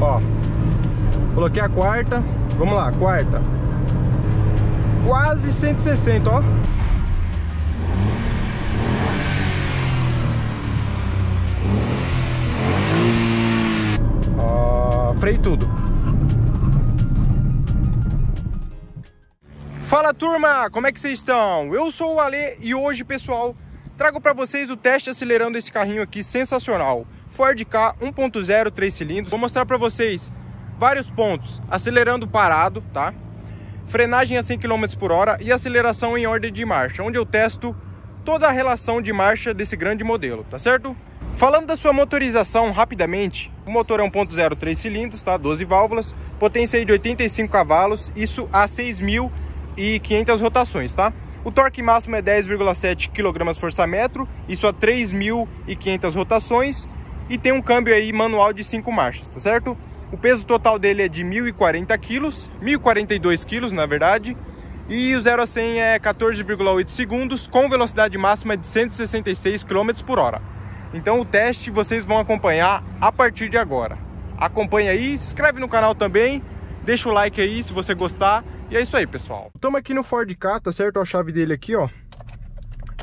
Ó. Coloquei a quarta. Vamos lá, quarta. Quase 160, ó. Ó, freio tudo. Fala turma, como é que vocês estão? Eu sou o Ale e hoje, pessoal, trago para vocês o teste acelerando esse carrinho aqui sensacional. Ford K 1.0 3 cilindros. Vou mostrar para vocês vários pontos, acelerando parado, tá? Frenagem a 100 km por hora e aceleração em ordem de marcha, onde eu testo toda a relação de marcha desse grande modelo, tá certo? Falando da sua motorização rapidamente, o motor é 1.0 3 cilindros, tá? 12 válvulas, potência de 85 cavalos, isso a 6.500 rotações, tá? O torque máximo é 10,7 kgfm, isso a 3.500 rotações e tem um câmbio aí manual de 5 marchas, tá certo? O peso total dele é de 1.040 quilos, 1.042 quilos na verdade, e o 0 a 100 é 14,8 segundos, com velocidade máxima de 166 km por hora. Então o teste vocês vão acompanhar a partir de agora. Acompanhe aí, se inscreve no canal também, deixa o like aí se você gostar. E é isso aí, pessoal. Estamos aqui no Ford K, tá certo? A chave dele aqui, ó.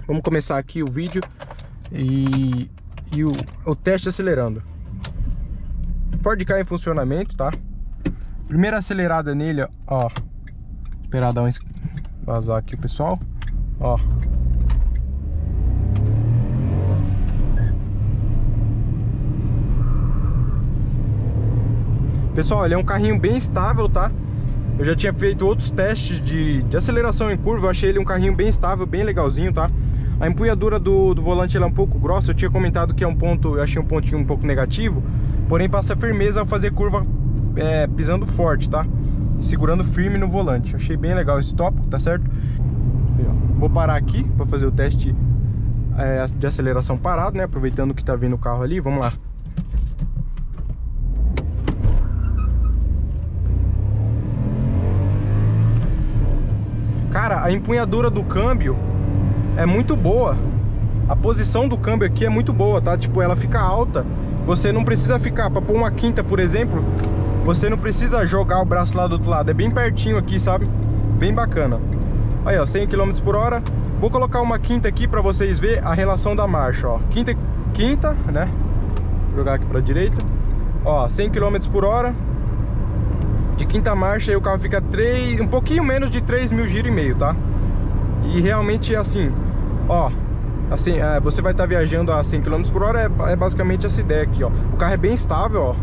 Vamos começar aqui o vídeo e, e o, o teste acelerando. Ford K em funcionamento, tá? Primeira acelerada nele, ó. Esperar dar um vazar aqui o pessoal. Ó. Pessoal, ele é um carrinho bem estável, tá? Eu já tinha feito outros testes de, de aceleração em curva, eu achei ele um carrinho bem estável, bem legalzinho, tá? A empunhadura do, do volante é um pouco grossa, eu tinha comentado que é um ponto, eu achei um pontinho um pouco negativo, porém passa firmeza ao fazer curva é, pisando forte, tá? Segurando firme no volante. Eu achei bem legal esse tópico, tá certo? Vou parar aqui para fazer o teste é, de aceleração parado, né? Aproveitando que tá vindo o carro ali, vamos lá. Cara, a empunhadura do câmbio é muito boa. A posição do câmbio aqui é muito boa, tá? Tipo, ela fica alta. Você não precisa ficar, para pôr uma quinta, por exemplo, você não precisa jogar o braço lá do outro lado. É bem pertinho aqui, sabe? Bem bacana. Aí, ó, 100 km por hora. Vou colocar uma quinta aqui para vocês verem a relação da marcha, ó. Quinta, quinta, né? Vou jogar aqui para direita. Ó, 100 km por hora de quinta marcha, aí o carro fica 3, um pouquinho menos de 3 mil giro e meio, tá? E realmente assim, ó, assim, é, você vai estar tá viajando a 100 km por hora, é, é, basicamente essa ideia aqui, ó. O carro é bem estável, ó.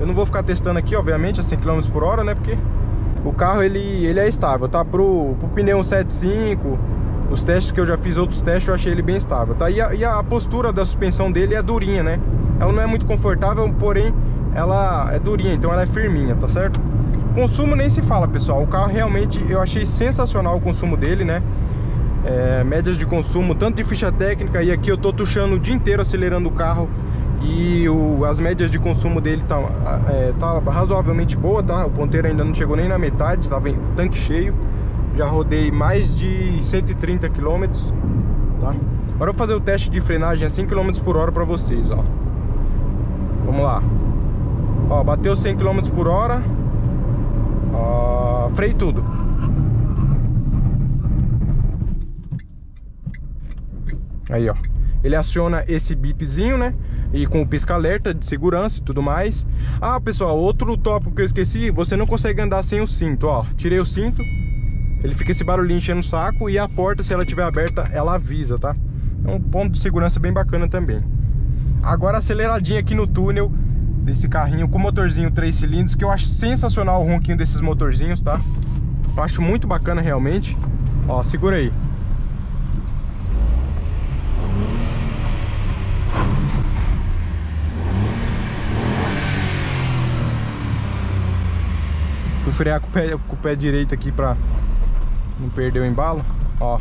Eu não vou ficar testando aqui, obviamente, a 100 km por hora, né? Porque o carro, ele, ele é estável, tá? Pro, pro pneu 175, os testes que eu já fiz, outros testes, eu achei ele bem estável, tá? E a, e a postura da suspensão dele é durinha, né? Ela não é muito confortável, porém ela é durinha, então ela é firminha, tá certo? Consumo nem se fala, pessoal. O carro realmente, eu achei sensacional o consumo dele, né? É, médias de consumo, tanto de ficha técnica, e aqui eu tô tuchando o dia inteiro acelerando o carro e o, as médias de consumo dele tá, é, tá razoavelmente boa, tá? O ponteiro ainda não chegou nem na metade, tava em tanque cheio. Já rodei mais de 130 km, tá? Agora eu vou fazer o teste de frenagem a 100 km por hora pra vocês, ó. Vamos lá. Ó, bateu 100 km por hora. Ó, freio tudo. Aí, ó. Ele aciona esse bipzinho, né? E com o pisca-alerta de segurança e tudo mais. Ah, pessoal, outro tópico que eu esqueci. Você não consegue andar sem o cinto, ó. Tirei o cinto. Ele fica esse barulhinho enchendo o saco. E a porta, se ela estiver aberta, ela avisa, tá? É um ponto de segurança bem bacana também. Agora aceleradinha aqui no túnel desse carrinho com motorzinho 3 cilindros, que eu acho sensacional o ronquinho desses motorzinhos, tá? Eu acho muito bacana realmente. Ó, segura aí. Fui frear com o pé, com o pé direito aqui pra não perder o embalo. Ó.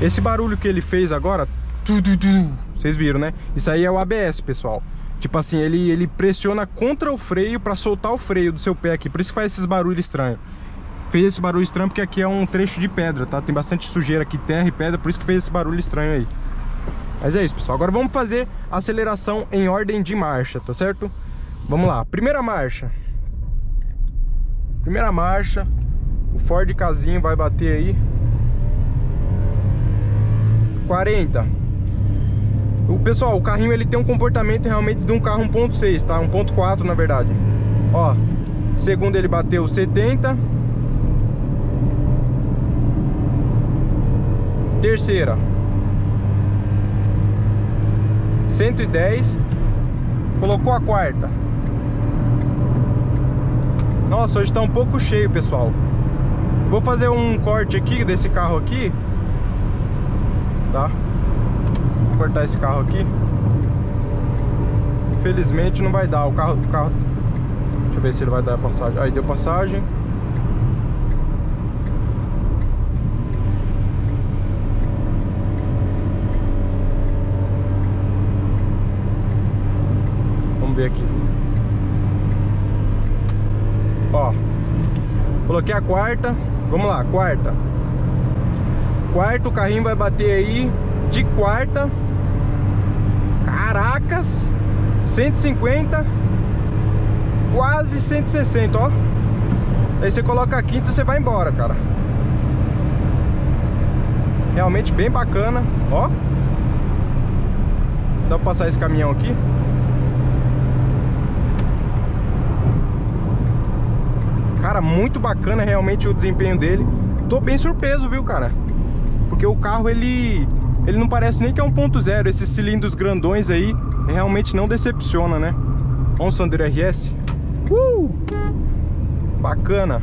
Esse barulho que ele fez agora, vocês viram, né? Isso aí é o ABS, pessoal. Tipo assim, ele, ele pressiona contra o freio para soltar o freio do seu pé aqui. Por isso que faz esses barulhos estranhos. Fez esse barulho estranho porque aqui é um trecho de pedra, tá? Tem bastante sujeira aqui, terra e pedra, por isso que fez esse barulho estranho aí. Mas é isso, pessoal. Agora vamos fazer a aceleração em ordem de marcha, tá certo? Vamos lá. Primeira marcha. Primeira marcha. O Ford Casinho vai bater aí. 40. O pessoal, o carrinho ele tem um comportamento realmente de um carro 1.6, tá? 1.4 na verdade. Ó, segundo ele bateu 70. Terceira. 110 Colocou a quarta. Nossa, hoje tá um pouco cheio, pessoal. Vou fazer um corte aqui desse carro aqui Tá? Vou cortar esse carro aqui. Infelizmente não vai dar. O carro, o carro Deixa eu ver se ele vai dar passagem. Aí deu passagem Vamos ver aqui. Ó. Coloquei a quarta. Vamos lá, quarta. Quarto, o carrinho vai bater aí de quarta. Caracas. 150. Quase 160, ó. Aí você coloca a quinta e você vai embora, cara. Realmente bem bacana, ó. Dá pra passar esse caminhão aqui. Cara, muito bacana realmente o desempenho dele. Tô bem surpreso, viu, cara? Porque o carro, ele... Ele não parece nem que é 1.0. Esses cilindros grandões aí realmente não decepciona, né? Olha o Sandero RS. Uh! Bacana.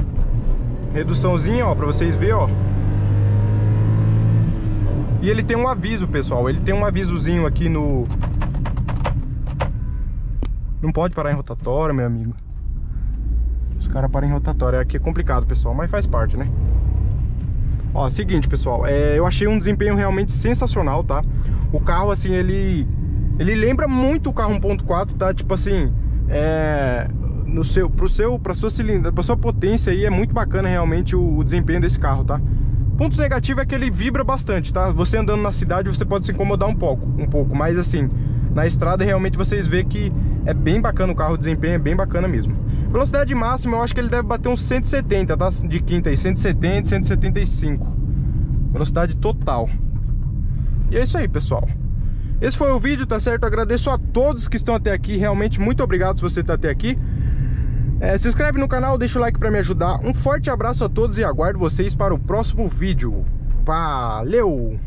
Reduçãozinha, ó, pra vocês verem, ó. E ele tem um aviso, pessoal. Ele tem um avisozinho aqui no... Não pode parar em rotatória, meu amigo. Caras param em rotatória. Aqui é complicado, pessoal, mas faz parte, né? Ó, seguinte, pessoal, é, eu achei um desempenho realmente sensacional, tá? O carro, assim, ele... Ele lembra muito o carro 1.4, tá? Tipo assim, é... No seu, pro seu, pra sua cilindra, pra sua potência aí, é muito bacana realmente o, o desempenho desse carro, tá? Pontos negativos é que ele vibra bastante, tá? Você andando na cidade, você pode se incomodar um pouco, um pouco, mas assim, na estrada realmente vocês vê que é bem bacana o carro, o desempenho é bem bacana mesmo. Velocidade máxima, eu acho que ele deve bater uns 170, tá? De quinta aí, 170, 175. Velocidade total. E é isso aí, pessoal. Esse foi o vídeo, tá certo? agradeço a todos que estão até aqui. Realmente, muito obrigado se você está até aqui. É, se inscreve no canal, deixa o like para me ajudar. Um forte abraço a todos e aguardo vocês para o próximo vídeo. Valeu!